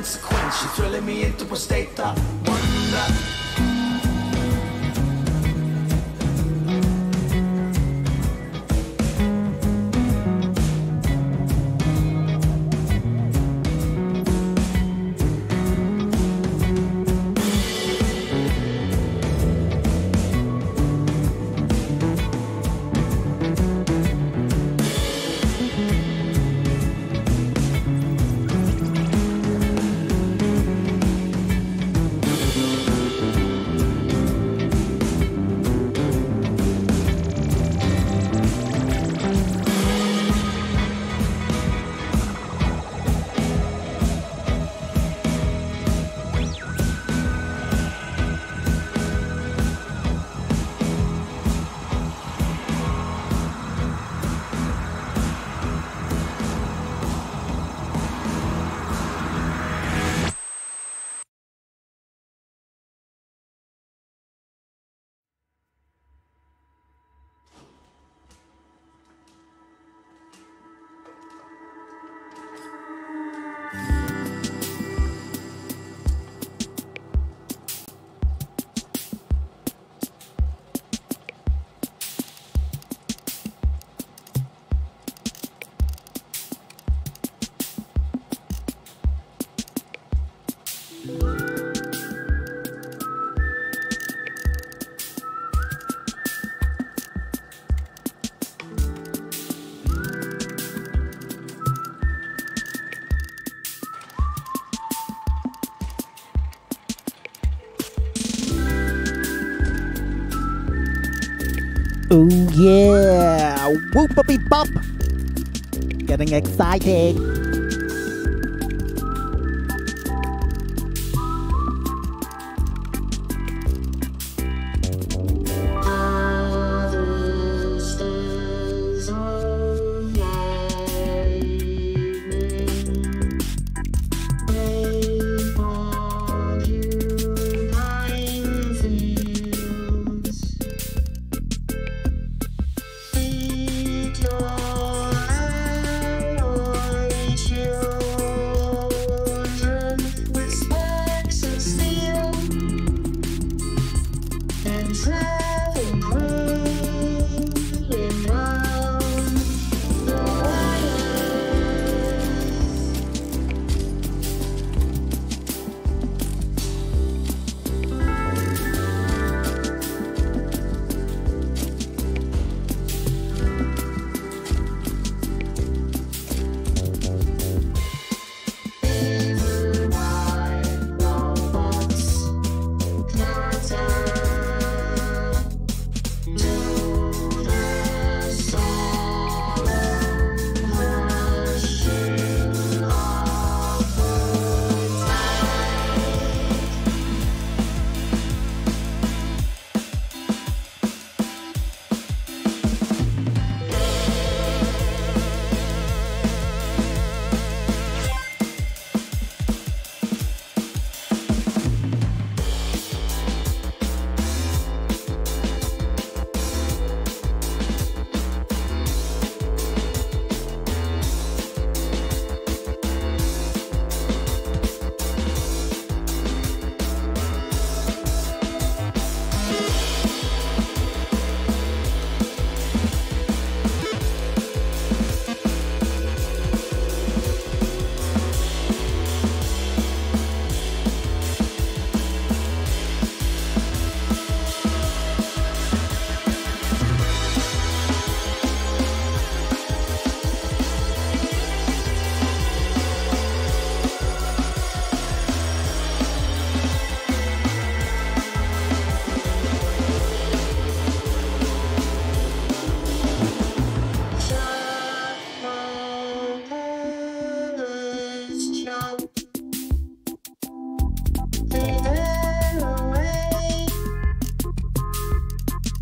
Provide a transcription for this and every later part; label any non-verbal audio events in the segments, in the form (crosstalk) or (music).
consequence. Yeah! Whoopity bop! Getting excited.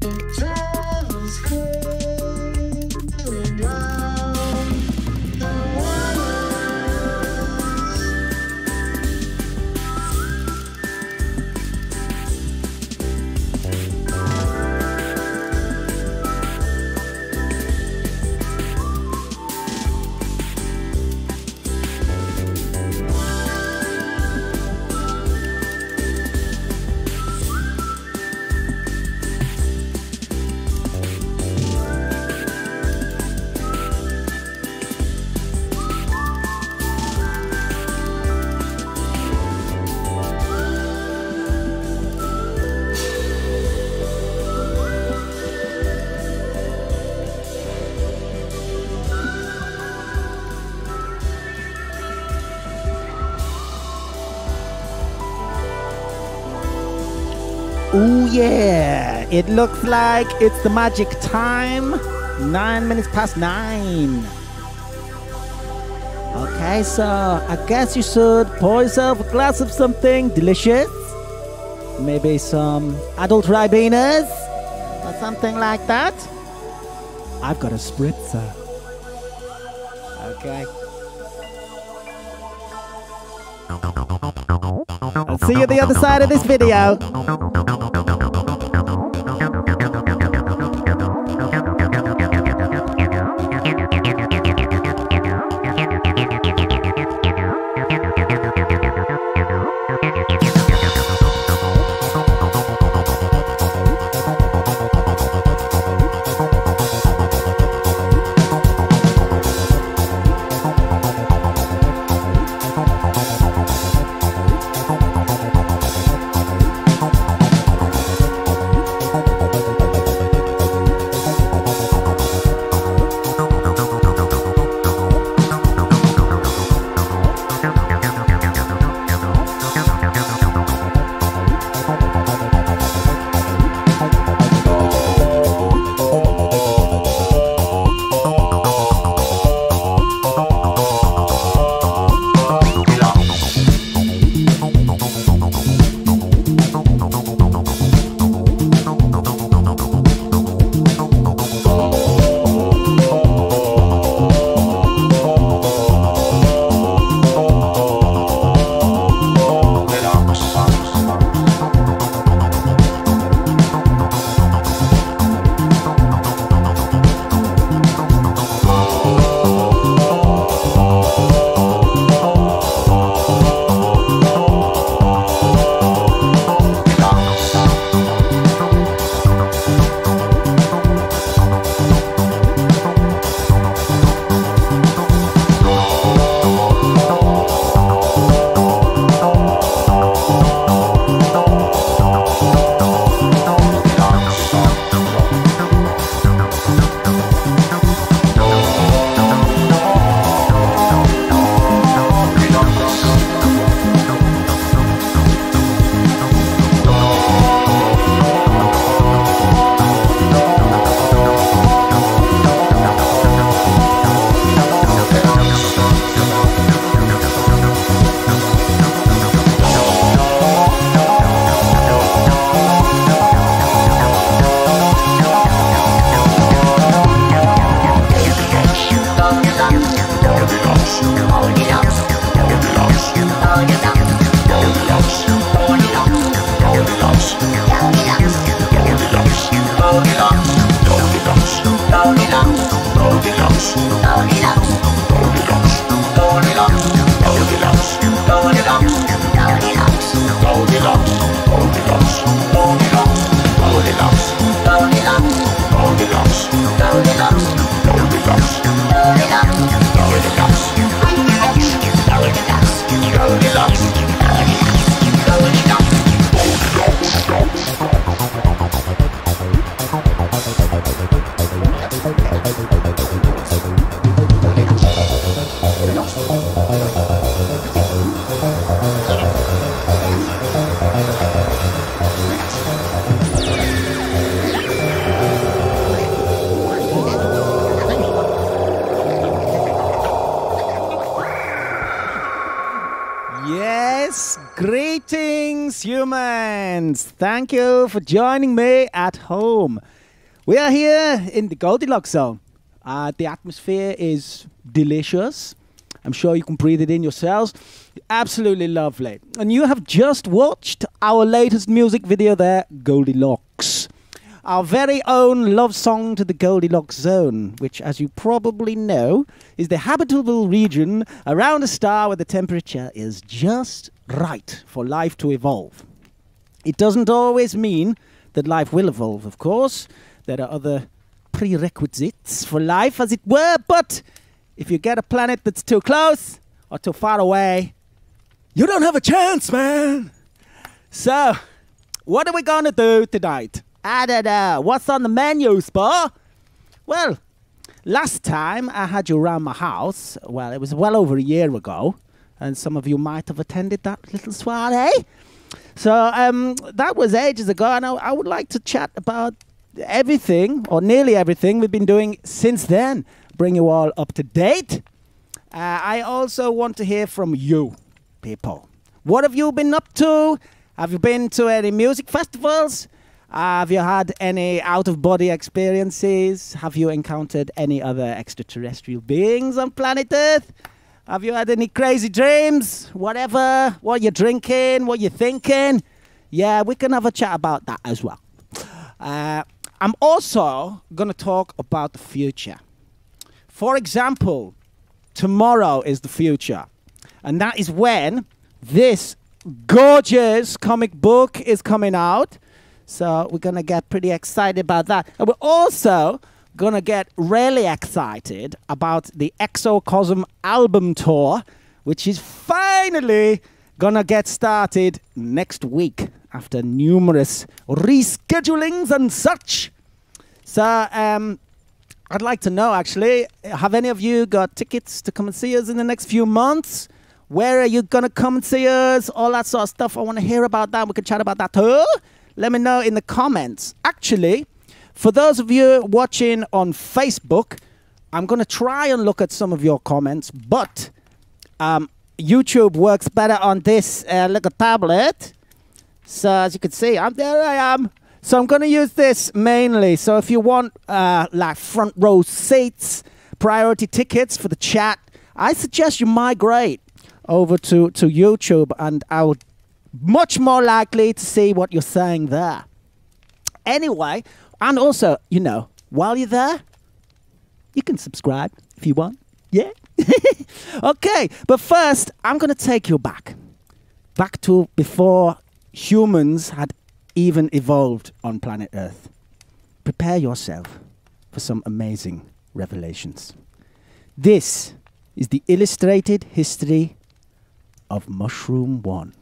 Thanks. Yeah, it looks like it's the magic time. Nine minutes past nine. Okay, so I guess you should pour yourself a glass of something delicious. Maybe some adult ribenas or something like that. I've got a spritzer. Okay. I'll see you the other side of this video. Yes, humans. Thank you for joining me at home. We are here in the Goldilocks zone. Uh, the atmosphere is delicious. I'm sure you can breathe it in yourselves. Absolutely lovely. And you have just watched our latest music video there, Goldilocks. Our very own love song to the Goldilocks zone, which, as you probably know, is the habitable region around a star where the temperature is just right for life to evolve. It doesn't always mean that life will evolve, of course. There are other prerequisites for life, as it were, but if you get a planet that's too close or too far away, you don't have a chance, man. So, what are we to do tonight? I don't know. What's on the menu, Zpor? Well, last time I had you around my house, well, it was well over a year ago, and some of you might have attended that little soiree. So um, that was ages ago, and I, I would like to chat about everything, or nearly everything, we've been doing since then. Bring you all up to date. Uh, I also want to hear from you, people. What have you been up to? Have you been to any music festivals? have you had any out of body experiences? Have you encountered any other extraterrestrial beings on planet Earth? Have you had any crazy dreams? Whatever, what you're drinking, what you're thinking? Yeah, we can have a chat about that as well. Uh, I'm also going to talk about the future. For example, tomorrow is the future. And that is when this gorgeous comic book is coming out. So we're going to get pretty excited about that. And we're also to get really excited about the Exocosm album tour, which is finally to get started next week after numerous reschedulings and such. So, um, I'd like to know actually, have any of you got tickets to come and see us in the next few months? Where are you to come and see us? All that sort of stuff. I want to hear about that. We can chat about that too. Let me know in the comments. Actually, for those of you watching on Facebook, I'm going to try and look at some of your comments, but um, YouTube works better on this uh, little tablet. So as you can see, I'm there. I am. So I'm going to use this mainly. So if you want uh, like front row seats, priority tickets for the chat, I suggest you migrate over to, to YouTube and I would much more likely to see what you're saying there. Anyway, and also, you know, while you're there, you can subscribe if you want. Yeah? (laughs) okay, but first, I'm going to take you back. Back to before humans had even evolved on planet Earth. Prepare yourself for some amazing revelations. This is the illustrated history of Mushroom One.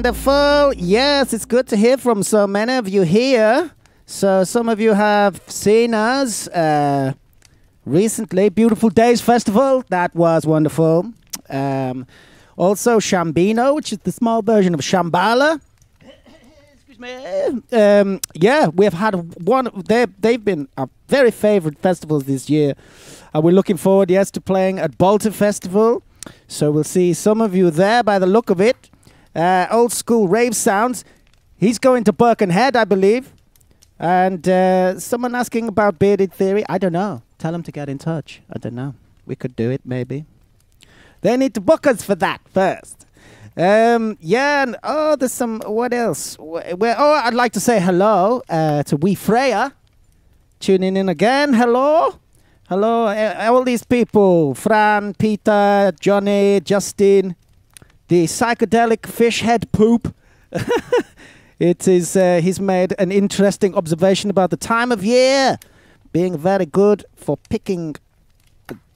Wonderful. Yes, it's good to hear from so many of you here. So, some of you have seen us uh, recently. Beautiful Days Festival. That was wonderful. Um, also, Shambino, which is the small version of Shambala. Excuse me. Um, yeah, we've had one. They they've been our very favorite festivals this year. Uh, we're looking forward, yes, to playing at Baltic Festival. So we'll see some of you there by the look of it. Uh, old school rave sounds. He's going to Birkenhead, I believe. And uh, someone asking about bearded theory. I don't know. Tell him to get in touch. I don't know. We could do it, maybe. They need to book us for that first. Um, yeah, and oh, there's some. What else? Wh- Where? Oh, I'd like to say hello uh, to Wee Freya. Tuning in again. Hello. Hello, uh, all these people Fran, Peter, Johnny, Justin, the psychedelic fish head poop. (laughs) it is, uh, he's made an interesting observation about the time of year being very good for picking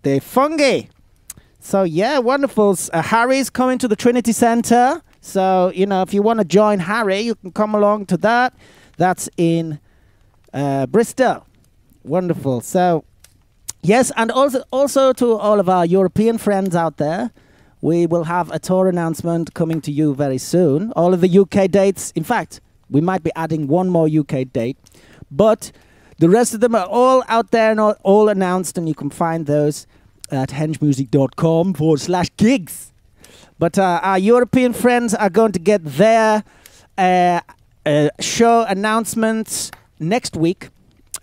the fungi. So, yeah, wonderful. Uh, Harry's coming to the Trinity Center. So, you know, if you want to join Harry, you can come along to that. That's in uh, Bristol. Wonderful. So, Yes, and also also to all of our European friends out there, we will have a tour announcement coming to you very soon. All of the UK dates, in fact, we might be adding one more UK date, but the rest of them are all out there and all, all announced, and you can find those at hengemusic.com forward slash gigs. But uh, our European friends are going to get their uh, uh, show announcements next week.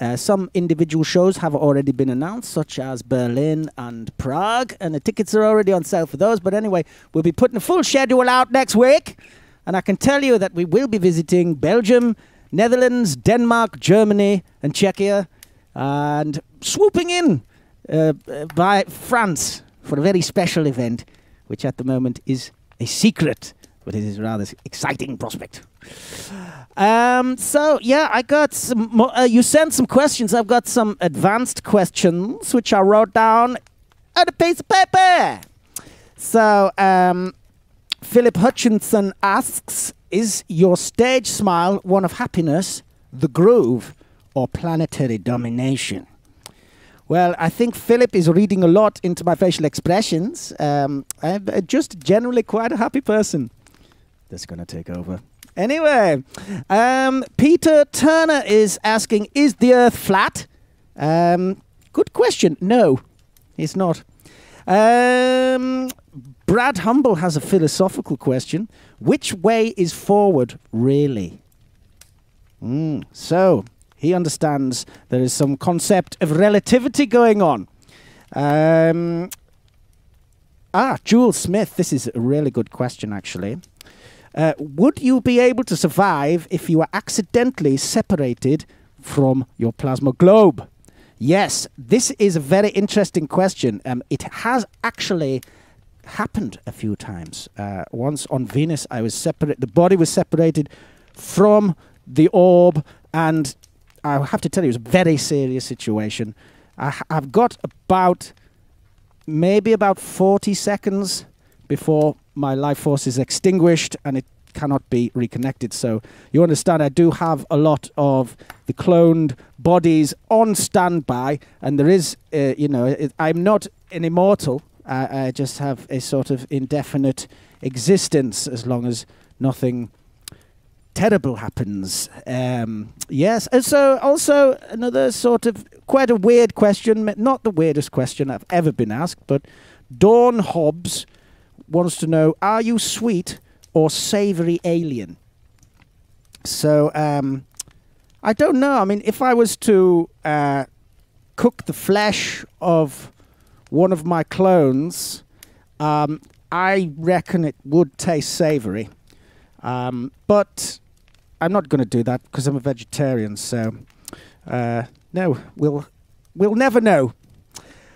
Uh, some individual shows have already been announced, such as Berlin and Prague, and the tickets are already on sale for those. But anyway, we'll be putting a full schedule out next week, and I can tell you that we will be visiting Belgium, Netherlands, Denmark, Germany, and Czechia, and swooping in uh, uh, by France for a very special event, which at the moment is a secret, but it is a rather exciting prospect. Um, so yeah, I got some. Uh, you sent some questions. I've got some advanced questions which I wrote down on a piece of paper. So um, Philip Hutchinson asks, "Is your stage smile one of happiness, the groove, or planetary domination?" Well, I think Philip is reading a lot into my facial expressions. Um, I'm just generally quite a happy person. That's going to take over. Anyway, um, Peter Turner is asking Is the earth flat? Um, good question. No, it's not. Um, Brad Humble has a philosophical question Which way is forward, really? Mm, so, he understands there is some concept of relativity going on. Um, ah, Jules Smith, this is a really good question, actually. Uh, would you be able to survive if you were accidentally separated from your plasma globe? Yes, this is a very interesting question. Um, it has actually happened a few times. Uh, once on Venus, I was separate. The body was separated from the orb, and I have to tell you, it was a very serious situation. I, have got about maybe about 40 seconds before my life force is extinguished and it cannot be reconnected. So you understand, I do have a lot of the cloned bodies on standby, and there is, uh, you know, it, I'm not an immortal. I, I just have a sort of indefinite existence as long as nothing terrible happens. Um, yes, and so also another sort of quite a weird question, not the weirdest question I've ever been asked, but Dawn Hobbs wants to know: Are you sweet or savoury alien? So um, I don't know. I mean, if I was to uh, cook the flesh of one of my clones, um, I reckon it would taste savoury. Um, but I'm not going to do that because I'm a vegetarian. So uh, no, we'll we'll never know.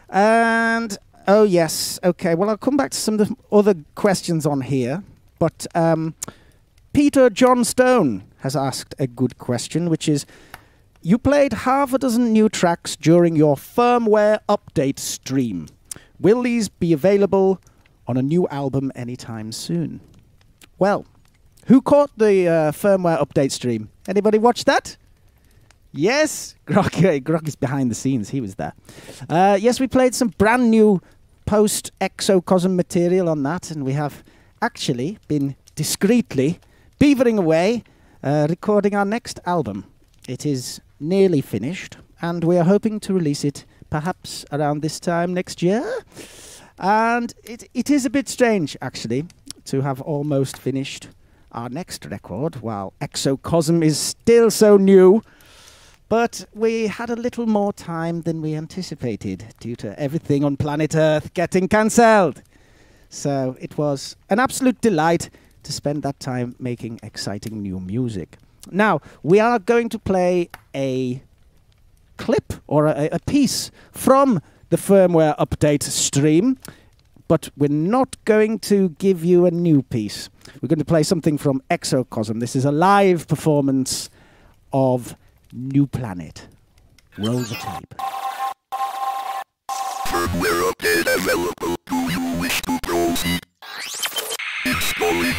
And oh yes, okay. Well, I'll come back to some of the other questions on here. But um, Peter John Stone has asked a good question, which is. You played half a dozen new tracks during your firmware update stream. Will these be available on a new album anytime soon? Well, who caught the uh, firmware update stream? Anybody watch that? Yes, (laughs) Grog, Grog is behind the scenes. He was there. Uh, yes, we played some brand new post exocosm material on that, and we have actually been discreetly beavering away, uh, recording our next album. It is nearly finished, and we are hoping to release it perhaps around this time next year. And it, it is a bit strange, actually, to have almost finished our next record while Exocosm is still so new. But we had a little more time than we anticipated due to everything on planet Earth getting cancelled. So it was an absolute delight to spend that time making exciting new music. Now, we are going to play a clip or a, a piece from the firmware update stream, but we're not going to give you a new piece. We're going to play something from Exocosm. This is a live performance of New Planet. Roll the tape. Firmware update available. Do you wish to proceed? Installing.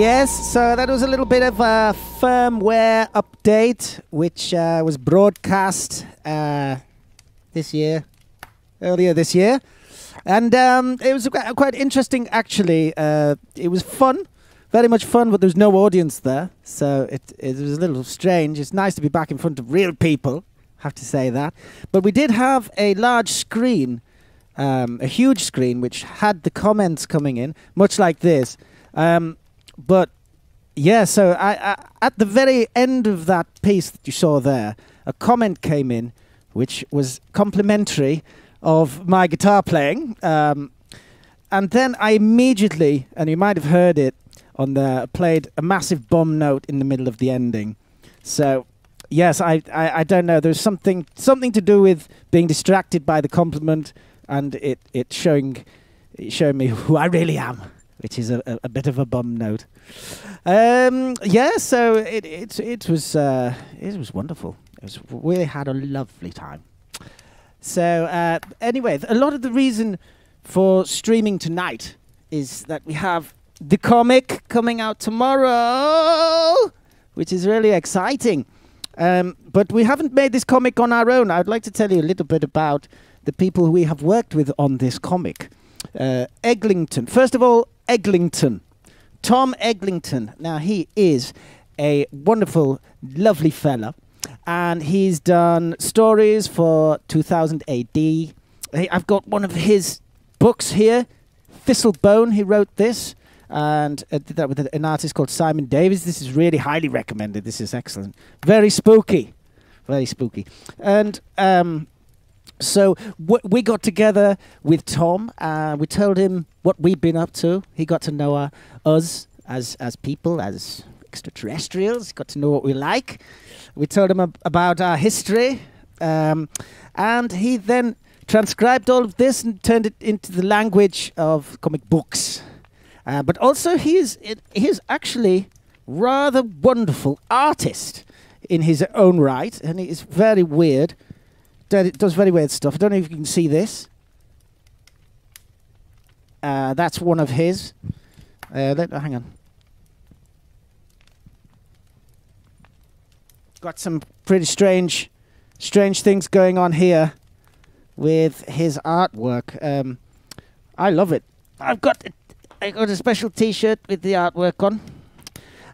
Yes, so that was a little bit of a firmware update, which uh, was broadcast uh, this year, earlier this year, and um, it was quite interesting. Actually, uh, it was fun, very much fun, but there was no audience there, so it it was a little strange. It's nice to be back in front of real people, have to say that. But we did have a large screen, um, a huge screen, which had the comments coming in, much like this. Um, but yeah, so I, I, at the very end of that piece that you saw there, a comment came in which was complimentary of my guitar playing. Um, and then I immediately, and you might have heard it on the, played a massive bomb note in the middle of the ending. So yes, I, I, I don't know. There's something something to do with being distracted by the compliment and it, it showing it showing me who I really am which is a, a, bit of a bum note. Um, yeah, so it it it was uh, it was wonderful. It was we had a lovely time. So uh, anyway, a lot of the reason for streaming tonight is that we have the comic coming out tomorrow, which is really exciting. Um, but we haven't made this comic on our own. I'd like to tell you a little bit about the people we have worked with on this comic. Uh, Eglington. First of all, Eglington. Tom Eglington. Now, he is a wonderful, lovely fella, and he's done stories for 2000 AD. I've got one of his books here, Thistlebone. He wrote this, and uh, did that with an artist called Simon Davis. This is really highly recommended. This is excellent. Very spooky. Very spooky. And um, so we got together with Tom. Uh, we told him what we'd been up to. He got to know uh, us as as people, as extraterrestrials. Got to know what we like. We told him ab- about our history, um, and he then transcribed all of this and turned it into the language of comic books. Uh, but also, he is it, actually rather wonderful artist in his own right, and he is very weird it does very weird stuff. I don't know if you can see this. Uh, that's one of his. Uh, let, hang on. Got some pretty strange, strange things going on here with his artwork. Um, I love it. I've got. I got a special T-shirt with the artwork on.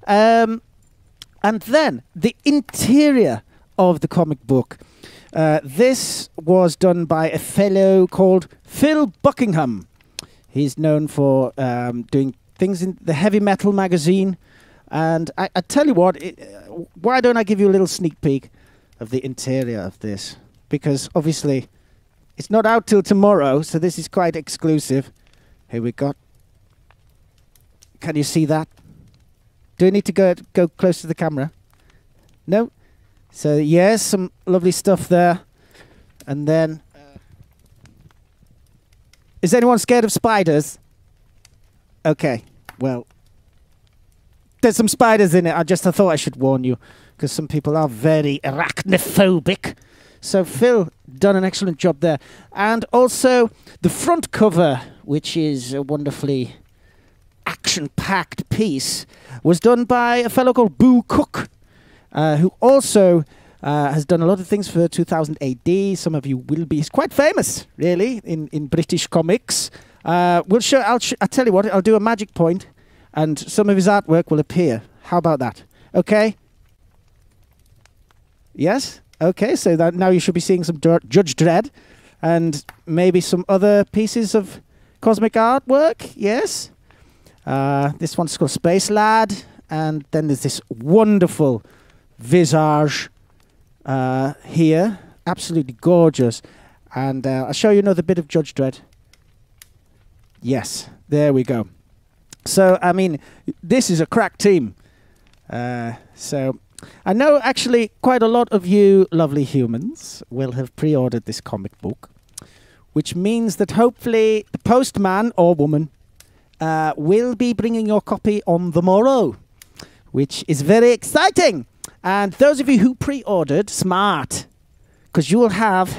Um, and then the interior of the comic book. Uh, this was done by a fellow called Phil Buckenham. He's known for um, doing things in the heavy metal magazine. And I, I tell you what, it, uh, why don't I give you a little sneak peek of the interior of this? Because obviously it's not out till tomorrow, so this is quite exclusive. Here we go. Can you see that? Do I need to go go close to the camera? No. So yes, some lovely stuff there, and then. Uh, is anyone scared of spiders? Okay, well, there's some spiders in it. I just I thought I should warn you because some people are very arachnophobic. So Phil done an excellent job there, and also the front cover, which is a wonderfully action-packed piece, was done by a fellow called Boo Cook, uh, who also uh, has done a lot of things for 2000 AD. Some of you will be he's quite famous, really, in, in British comics. Uh, we'll show. I'll, sh- I'll tell you what. I'll do a magic point, and some of his artwork will appear. How about that? Okay. Yes. Okay. So that now you should be seeing some Judge Dredd, and maybe some other pieces of cosmic artwork. Yes. Uh, this one's called Space Lad, and then there's this wonderful visage uh, here, absolutely gorgeous. And uh, I'll show you another bit of Judge Dredd. Yes, there we go. So, I mean, this is a crack team. Uh, so, I know actually quite a lot of you lovely humans will have pre ordered this comic book, which means that hopefully the postman or woman uh, will be bringing your copy on the morrow, which is very exciting. And those of you who pre-ordered, smart, because you will have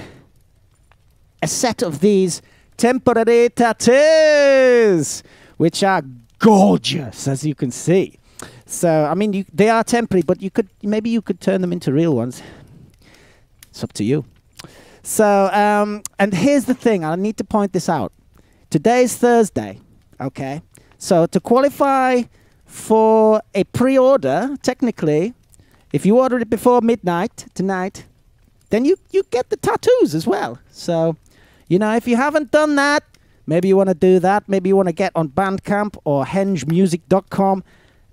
a set of these temporary tattoos, which are gorgeous, as you can see. So, I mean, you, they are temporary, but you could maybe you could turn them into real ones. It's up to you. So, um, and here's the thing. I need to point this out. Today's Thursday. Okay. So to qualify for a pre-order, technically, if you order it before midnight tonight, then you you get the tattoos as well. So, you know, if you haven't done that, maybe you want to do that. Maybe you want to get on Bandcamp or hengemusic.com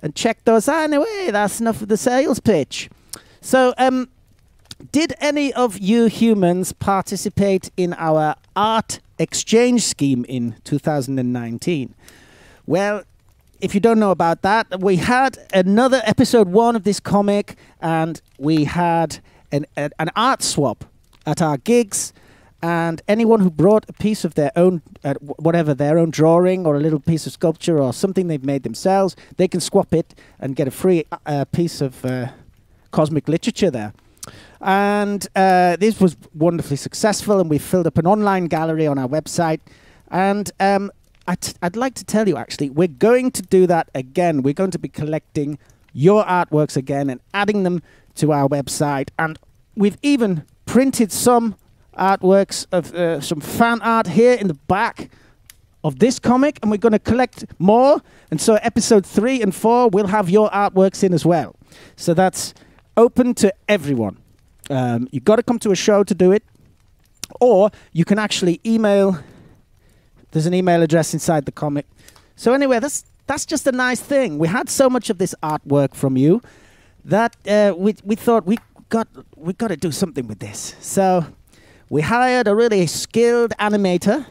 and check those out. Anyway, that's enough of the sales pitch. So, um, did any of you humans participate in our art exchange scheme in 2019? Well, if you don't know about that, we had another episode one of this comic, and we had an, an, an art swap at our gigs. And anyone who brought a piece of their own, uh, whatever, their own drawing or a little piece of sculpture or something they've made themselves, they can swap it and get a free uh, piece of uh, cosmic literature there. And uh, this was wonderfully successful, and we filled up an online gallery on our website. And um, I'd, I'd like to tell you actually, we're going to do that again. We're going to be collecting your artworks again and adding them to our website. And we've even printed some artworks of uh, some fan art here in the back of this comic, and we're going to collect more. And so, episode three and four will have your artworks in as well. So that's open to everyone. Um, you've got to come to a show to do it, or you can actually email. There's an email address inside the comic. So anyway, that's that's just a nice thing. We had so much of this artwork from you that uh, we we thought we got we got to do something with this. So we hired a really skilled animator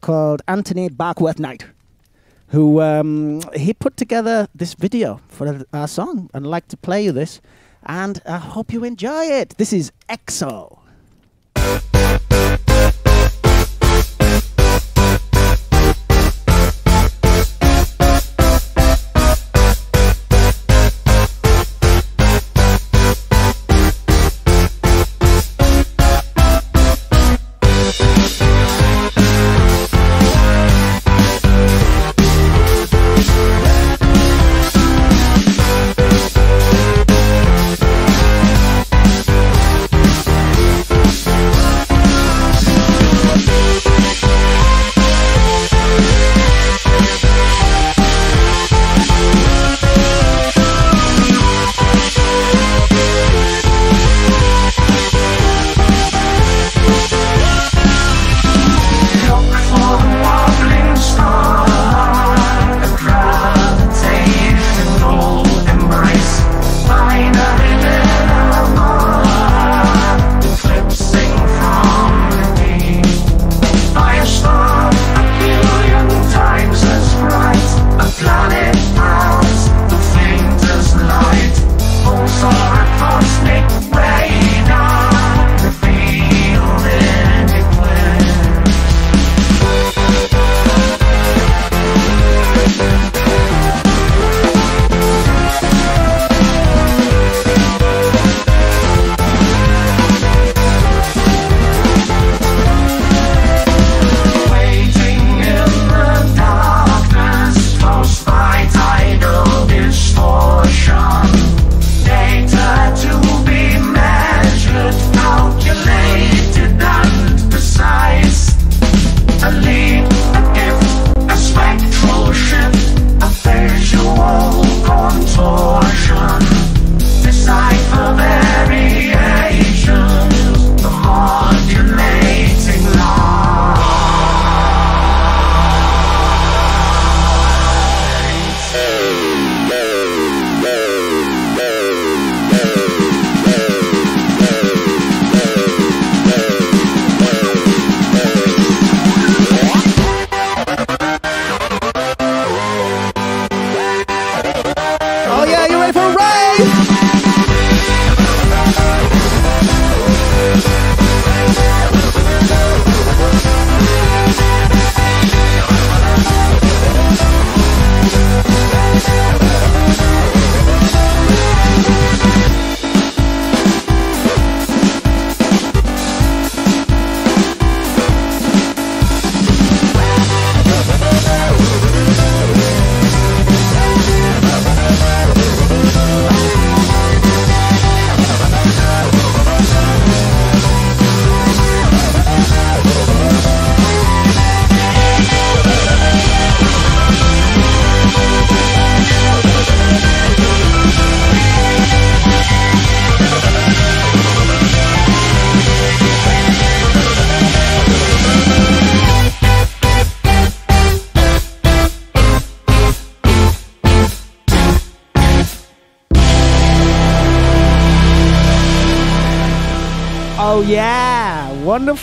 called Anthony Barkworth Knight, who um, he put together this video for our song, and I'd like to play you this, and I hope you enjoy it. This is EXO.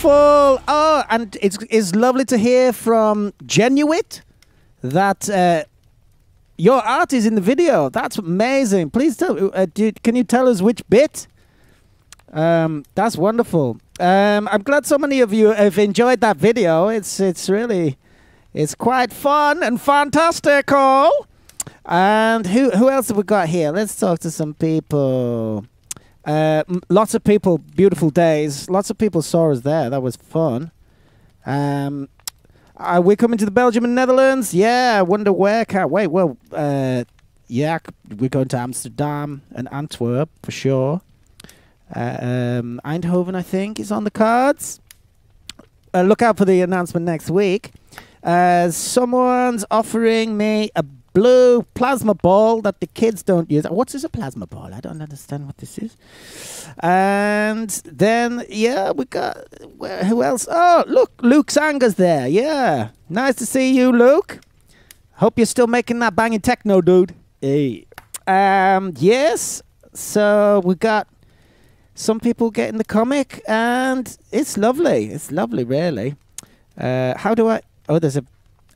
Wonderful. Oh, and it's it's lovely to hear from Genuit that uh, your art is in the video. That's amazing. Please tell. Uh, do, can you tell us which bit? Um, that's wonderful. Um, I'm glad so many of you have enjoyed that video. It's it's really it's quite fun and fantastical. And who who else have we got here? Let's talk to some people. Uh, lots of people, beautiful days. Lots of people saw us there. That was fun. Um, are we coming to the Belgium and Netherlands? Yeah, I wonder where. Can't wait. Well, uh, yeah, we're going to Amsterdam and Antwerp for sure. Uh, um, Eindhoven, I think, is on the cards. Uh, look out for the announcement next week. Uh, someone's offering me a blue plasma ball that the kids don't use. What is a plasma ball? I don't understand what this is. And then, yeah, we got where, who else? Oh, look, Luke Sanger's there. Yeah, nice to see you, Luke. Hope you're still making that banging techno, dude. Hey. Um, yes. So we got some people getting the comic, and it's lovely. It's lovely, really. Uh, how do I? Oh, there's a.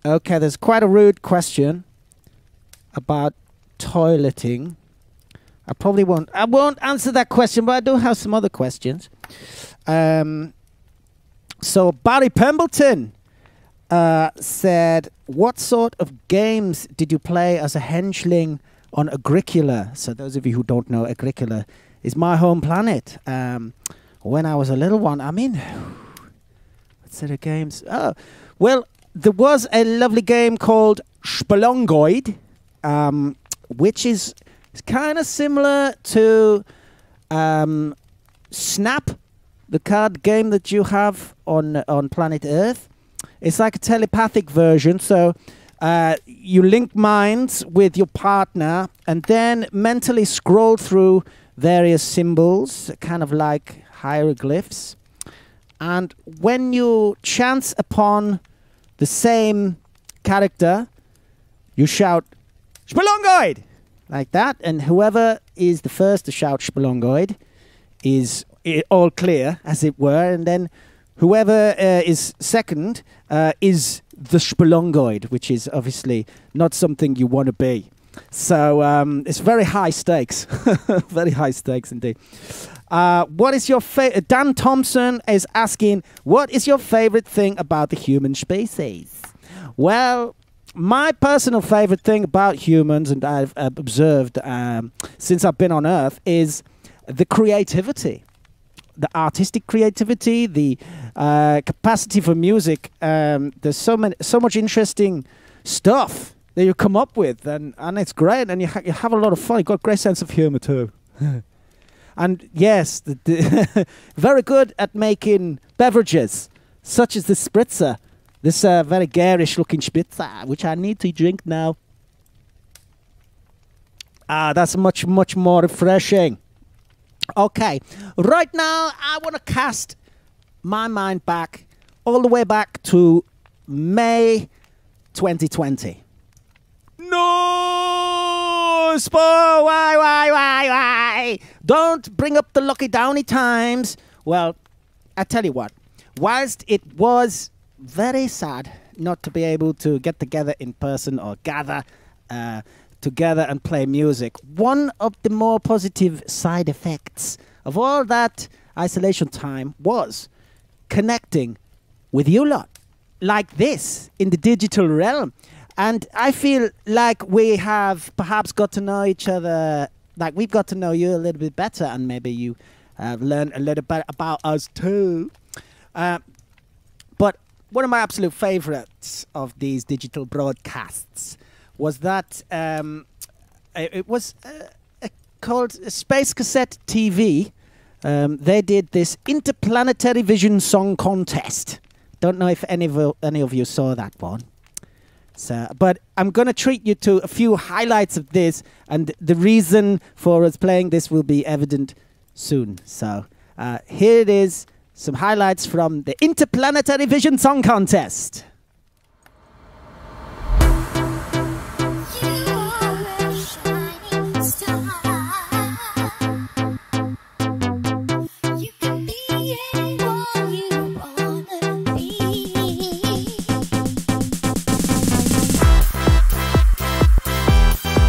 Okay, there's quite a rude question about toileting. I probably won't. I won't answer that question, but I do have some other questions. Um, so Barry Pembleton uh, said, "What sort of games did you play as a henchling on Agricola?" So those of you who don't know, Agricola is my home planet. Um, when I was a little one, I mean, what sort of games? Oh, well, there was a lovely game called Spelungoid, um, which is kind of similar to um, Snap, the card game that you have on on planet Earth. It's like a telepathic version, so uh, you link minds with your partner and then mentally scroll through various symbols, kind of like hieroglyphs. And when you chance upon the same character, you shout Spelungoid! Like that. And whoever is the first to shout Spelungoid is all clear, as it were. And then whoever uh, is second uh, is the Spelungoid, which is obviously not something you want to be. So um, it's very high stakes. (laughs) very high stakes indeed. Uh, what is your favorite? Dan Thompson is asking, what is your favorite thing about the human species? Well, my personal favorite thing about humans, and I've uh, observed um, since I've been on Earth, is the creativity, the artistic creativity, the uh, capacity for music. Um, there's so many, so much interesting stuff that you come up with, and, and it's great, and you, ha- you have a lot of fun. You've got a great sense of humor too. (laughs) and yes, the, the (laughs) very good at making beverages, such as the spritzer. This uh, very garish looking spritzer, which I need to drink now. Ah, that's much, much more refreshing. Okay, right now I want to cast my mind back all the way back to May 2020. No, Zpor, why, why, why, why? Don't bring up the Lucky downy times. Well, I tell you what, whilst it was very sad not to be able to get together in person or gather uh, together and play music, one of the more positive side effects of all that isolation time was connecting with you lot like this in the digital realm. And I feel like we have perhaps got to know each other, like we've got to know you a little bit better, and maybe you have learned a little bit about us too. Uh, one of my absolute favorites of these digital broadcasts was that um, it, was uh, called Space Cassette TV. Um, they did this interplanetary vision song contest. Don't know if any of any of you saw that one. So, but I'm going to treat you to a few highlights of this, and the reason for us playing this will be evident soon. So, uh, here it is some highlights from the Interplanetary Vision Song Contest.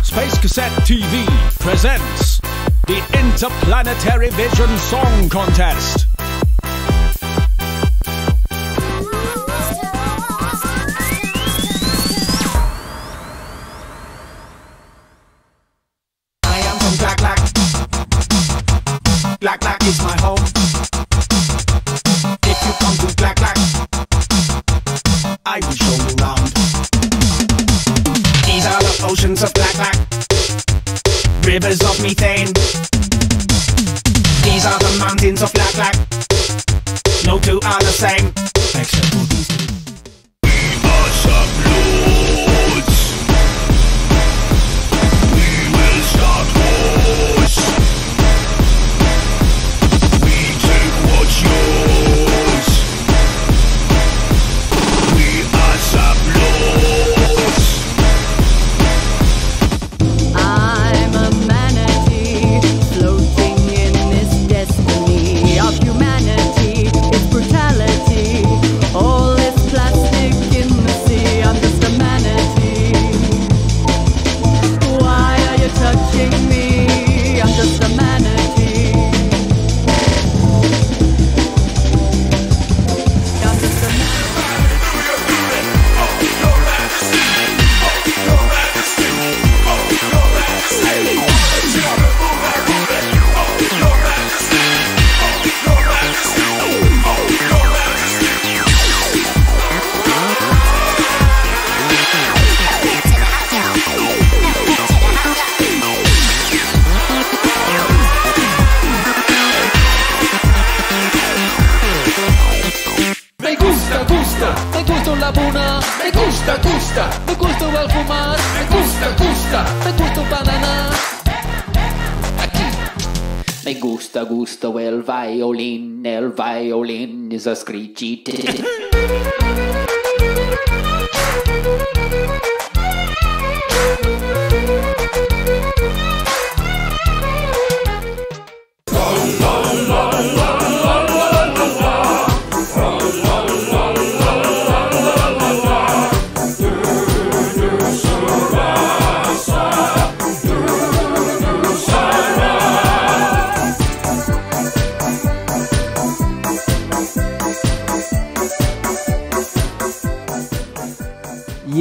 Space Cassette TV presents the Interplanetary Vision Song Contest.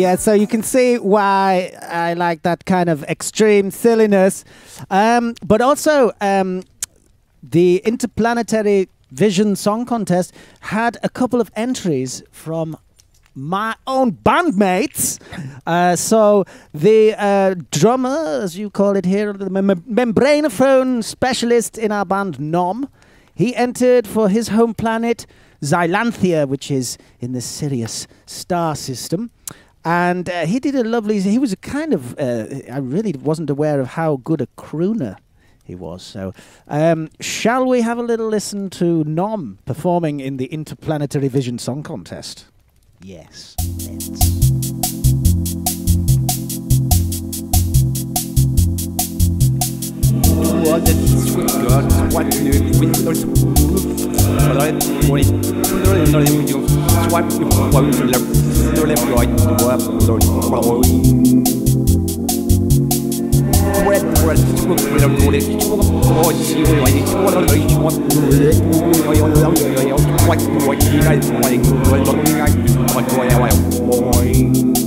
Yeah, so you can see why I like that kind of extreme silliness. Um, but also, um, the Interplanetary Vision Song Contest had a couple of entries from my own bandmates. Uh, so the uh, drummer, as you call it here, the mem- membranophone specialist in our band, Nom, he entered for his home planet, Xylanthia, which is in the Sirius star system. And uh, he did a lovely. He was a kind of. Uh, I really wasn't aware of how good a crooner he was. So, um, shall we have a little listen to Nom performing in the Interplanetary Vision Song Contest? Yes. Let's. that scriptures what the windows swipe the phone what I what I to let the what what what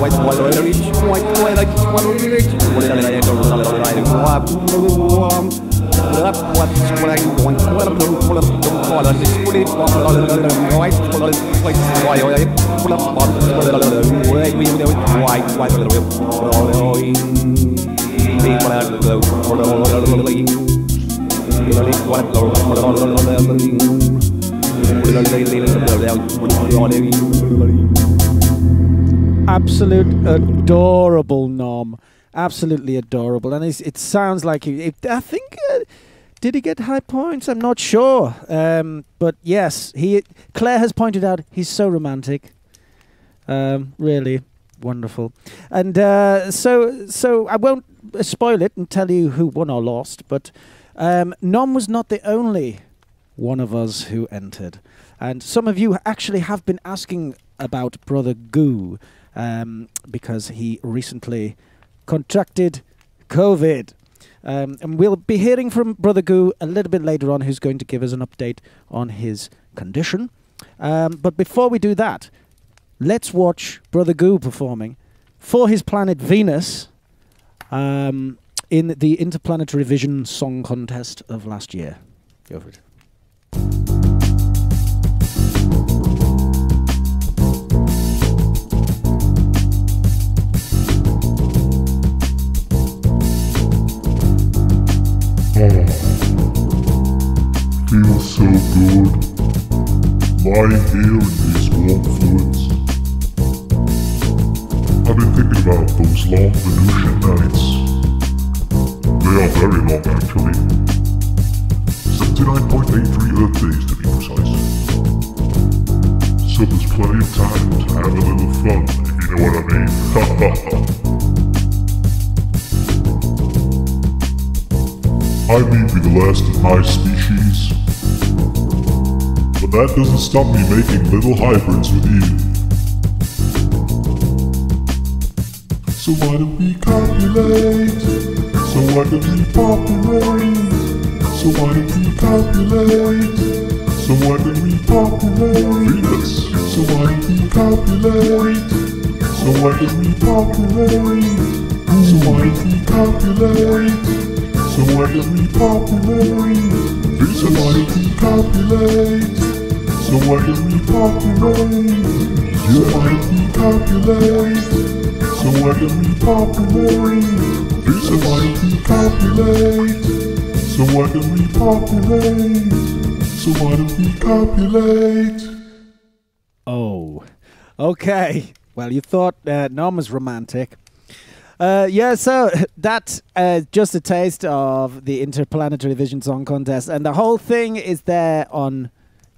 White, white, Absolute adorable nom. Absolutely adorable. And it sounds like he, it, I think. Uh, Did he get high points? I'm not sure. Um, but yes, he. Claire has pointed out he's so romantic. Um, really wonderful. And uh, so, so I won't spoil it and tell you who won or lost. But um, Nom was not the only one of us who entered. And some of you actually have been asking about Brother Goo um, because he recently contracted COVID. Um, and we'll be hearing from Brother Goo a little bit later on, who's going to give us an update on his condition. Um, but before we do that, let's watch Brother Goo performing for his planet Venus um, in the Interplanetary Vision Song Contest of last year. Go for it. Good. Lying here in these warm fluids. I've been thinking about those long Venusian nights. They are very long actually. 79.83 Earth days to be precise. So there's plenty of time to have a little fun, if you know what I mean. Ha ha ha. I may be the last of my species, but that doesn't stop me making little hybrids with you. So why don't we copulate? So why don't we populate? So why don't we copulate? So why don't we populate? Venus. So why don't we copulate? So why don't we populate? So why don't we copulate? So why don't we populate? So why don't we copulate? So why don't we populate? We copulate? So why don't we populate? So why don't we copulate? So why don't we populate? So why don't we copulate? Oh, okay. Well, you thought uh, Nom was romantic. Uh, yeah, so (laughs) that's uh, just a taste of the Interplanetary Vision Song Contest. And the whole thing is there on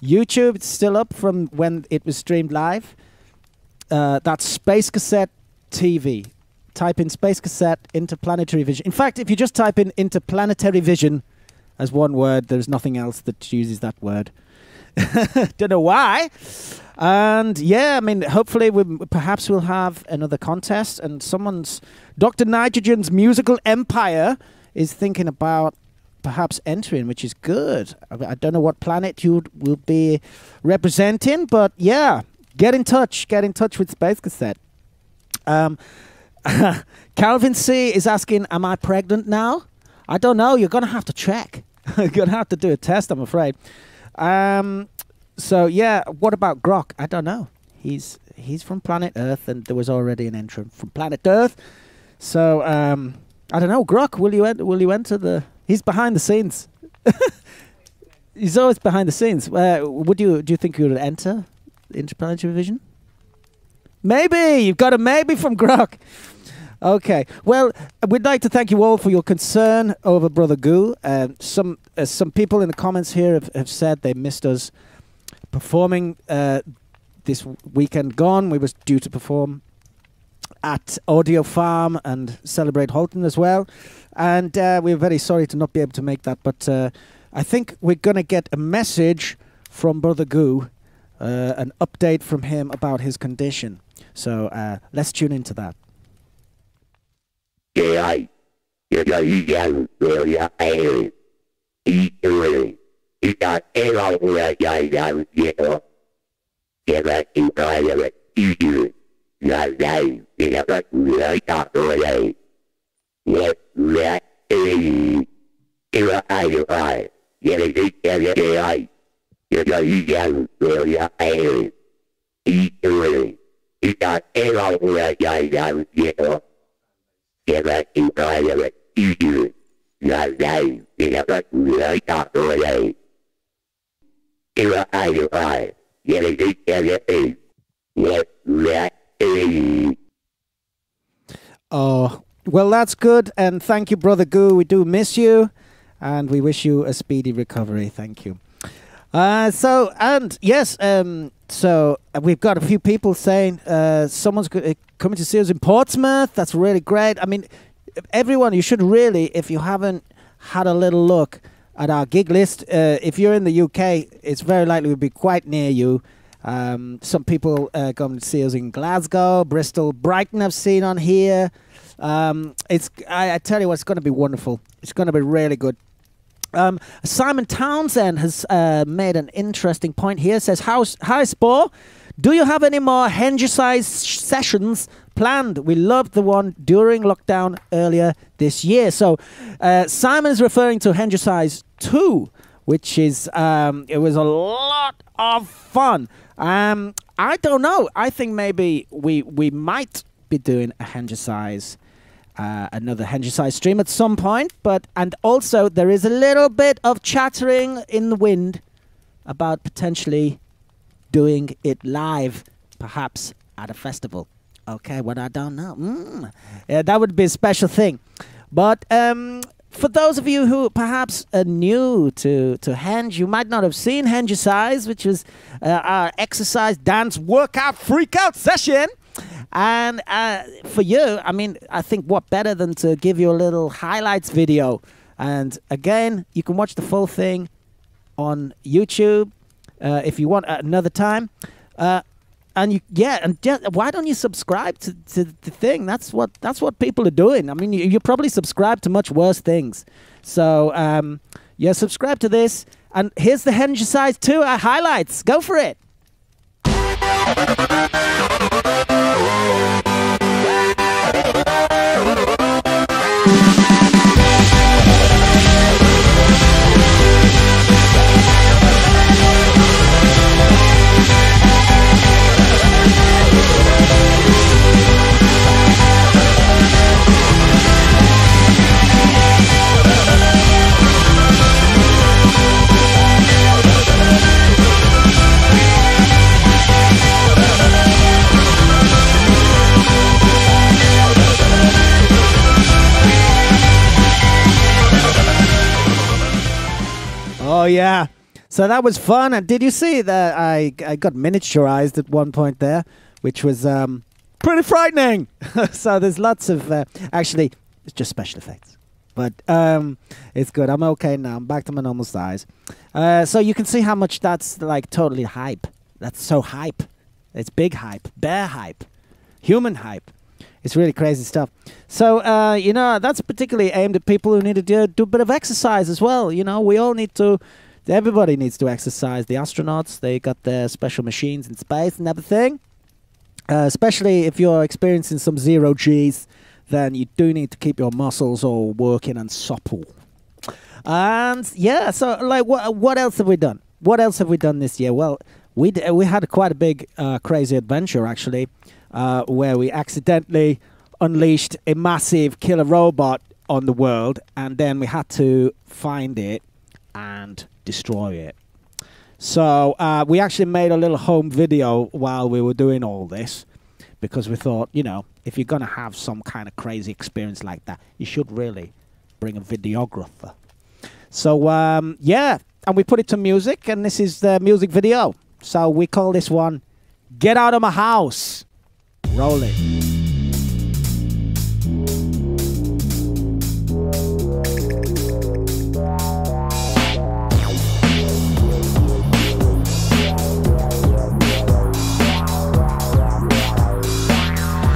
YouTube. It's still up from when it was streamed live. Uh, that's Space Cassette TV. Type in Space Cassette Interplanetary Vision. In fact, if you just type in Interplanetary Vision as one word, there's nothing else that uses that word. (laughs) Don't know why. And yeah, I mean, hopefully, we perhaps we'll have another contest, and someone's Dr. Nitrogen's musical empire is thinking about perhaps entering, which is good. I, I don't know what planet you will be representing, but yeah, get in touch. Get in touch with Space Cassette. Um, (laughs) Calvin C is asking, "Am I pregnant now?" I don't know. You're gonna have to check. (laughs) You're gonna have to do a test. I'm afraid. Um, so yeah, what about Grok? I don't know. He's he's from planet Earth, and there was already an entrant from planet Earth. So um, I don't know, Grok. Will you will you enter the? He's behind the scenes. (laughs) he's always behind the scenes. Uh, would you do you think you would enter interplanetary vision? Maybe you've got a maybe from Grok. Okay. Well, we'd like to thank you all for your concern over Brother Goo. Uh, some uh, some people in the comments here have, have said they missed us performing uh, this weekend gone. We was due to perform at Audio Farm and celebrate Holton as well, and uh, we're very sorry to not be able to make that. But uh, I think we're going to get a message from Brother Goo, uh, an update from him about his condition. So uh, let's tune into that. Eat away. You got air all where you're down here. Get back in private. You do. Not down. You got back where you're away. Let that be. You're AI. Get a good AI. You're going down where you're airing. Eat away. You got air all where Oh, well, that's good. And thank you, Brother Goo. We do miss you. and we wish you a speedy recovery. Thank you. Uh, so and yes, um, so uh, we've got a few people saying uh, someone's uh, coming to see us in Portsmouth. That's really great. I mean, everyone, you should really, if you haven't had a little look at our gig list, uh, if you're in the UK, it's very likely we'll be quite near you. Um, some people uh, come to see us in Glasgow, Bristol, Brighton. I've seen on here. Um, it's I, I tell you what, it's going to be wonderful. It's going to be really good. Um, Simon Townsend has uh, made an interesting point here. Says, "How's hi Zpor? Do you have any more Hengercise sh- sessions planned? We loved the one during lockdown earlier this year." So uh, Simon is referring to Hengercise Two, which is um, it was a lot of fun. Um, I don't know. I think maybe we we might be doing a Hengercise uh, another Hengercise stream at some point. But and also there is a little bit of chattering in the wind about potentially doing it live, perhaps at a festival. Okay, what I don't know. Mm. Yeah, that would be a special thing. But um, for those of you who perhaps are new to to Henge, you might not have seen Hengercise, which was uh, our exercise, dance, workout, freak out session. And uh, for you, I mean, I think what better than to give you a little highlights video. And again, you can watch the full thing on YouTube uh, if you want at another time. And you, yeah, and just, why don't you subscribe to, to the thing? That's what that's what people are doing. I mean, you, you probably subscribe to much worse things. So um, yeah, subscribe to this. And here's the Hengercise two uh, highlights. Go for it. Yeah. So that was fun. And did you see that I I got miniaturized at one point there, which was um, pretty frightening. (laughs) so there's lots of uh, actually it's just special effects. But um, it's good. I'm okay now. I'm back to my normal size. Uh, so you can see how much that's like totally hype. That's so hype. It's big hype, bear hype, human hype. It's really crazy stuff. So, uh, you know, that's particularly aimed at people who need to do, do a bit of exercise as well. You know, we all need to, everybody needs to exercise. The astronauts, they got their special machines in space and everything. Uh, especially if you're experiencing some zero G's, then you do need to keep your muscles all working and supple. And yeah, so like, what what else have we done? What else have we done this year? Well, we we had quite a big uh, crazy adventure actually, uh, where we accidentally unleashed a massive killer robot on the world, and then we had to find it and destroy it. So uh, we actually made a little home video while we were doing all this, because we thought, you know, if you're gonna have some kind of crazy experience like that, you should really bring a videographer. So um, yeah, and we put it to music, and this is the music video. So we call this one "Get Out of My House." Roll it.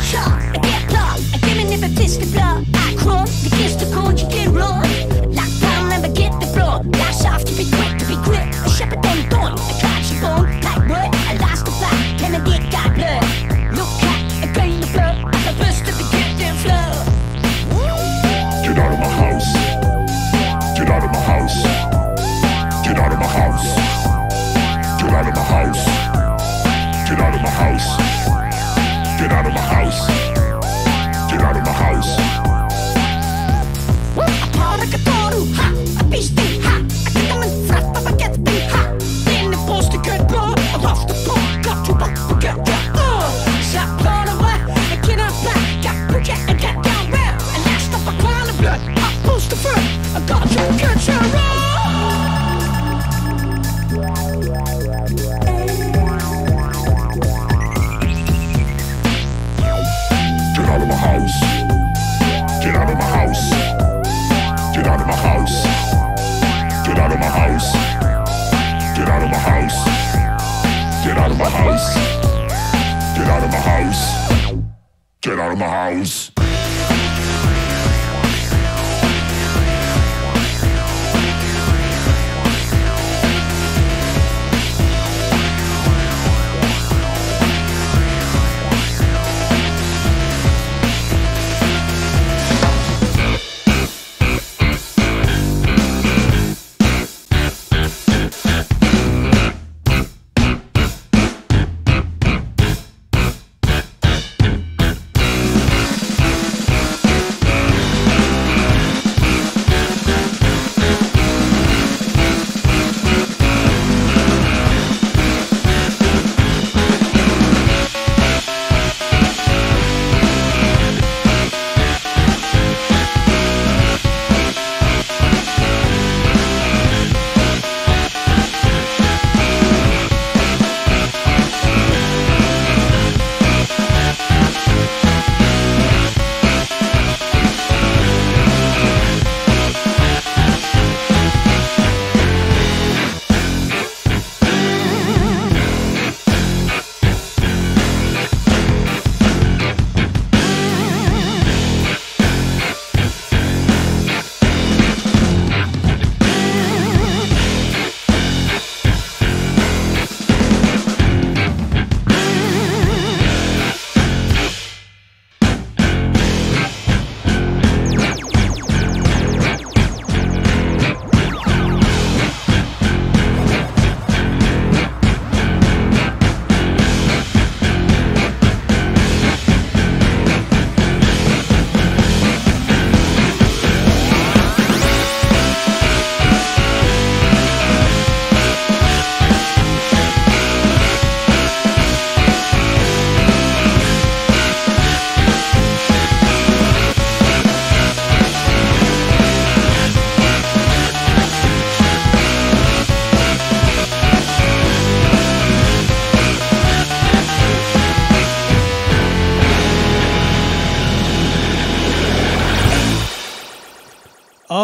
Kör, det är klart. Give me never get the be quick, to be quick. A shepherd catch bone. Get out of my house. Get out of my house.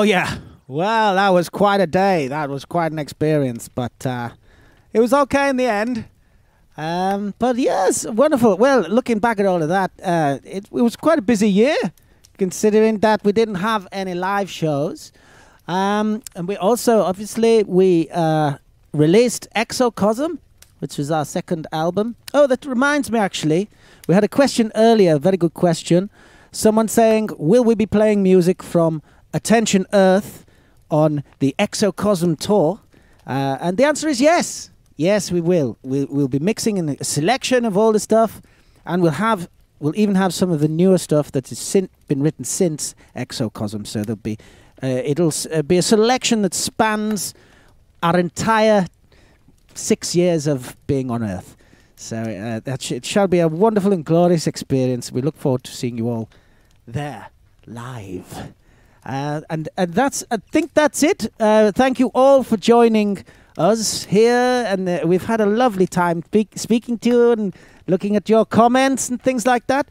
Yeah. Well, that was quite a day. That was quite an experience, but uh, it was okay in the end. Um, but yes, wonderful. Well, looking back at all of that, uh, it, it was quite a busy year, considering that we didn't have any live shows, um, and we also obviously we uh, released Exocosm, which was our second album. Oh, that reminds me, actually, we had a question earlier. Very good question. Someone saying, "Will we be playing music from Attention Earth on the Exocosm tour?" Uh, and the answer is yes. Yes, we will. We'll, we'll be mixing in a selection of all the stuff, and we'll have we'll even have some of the newer stuff that has sin- been written since Exocosm. So there'll be uh, it'll uh, be a selection that spans our entire six years of being on Earth. So uh, that sh- it shall be a wonderful and glorious experience. We look forward to seeing you all there live. Uh, and and that's I think that's it. Uh, thank you all for joining us here, and uh, we've had a lovely time speak, speaking to you and looking at your comments and things like that.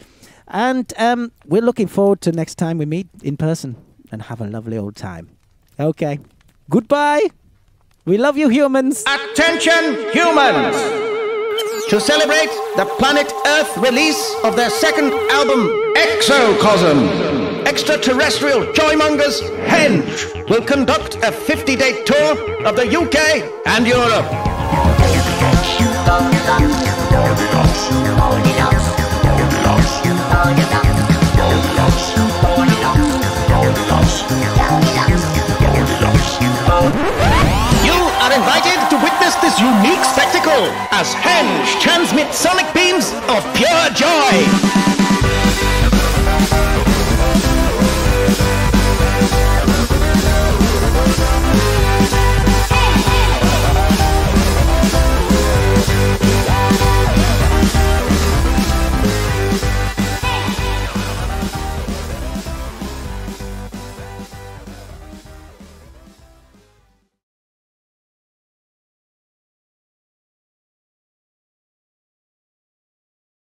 And um, we're looking forward to next time we meet in person and have a lovely old time. Okay, goodbye. We love you, humans. Attention, humans! To celebrate the Planet Earth release of their second album, Exocosm, extraterrestrial joymongers Henge will conduct a 50 day tour of the UK and Europe. You are invited to witness this unique spectacle as Henge transmits sonic beams of pure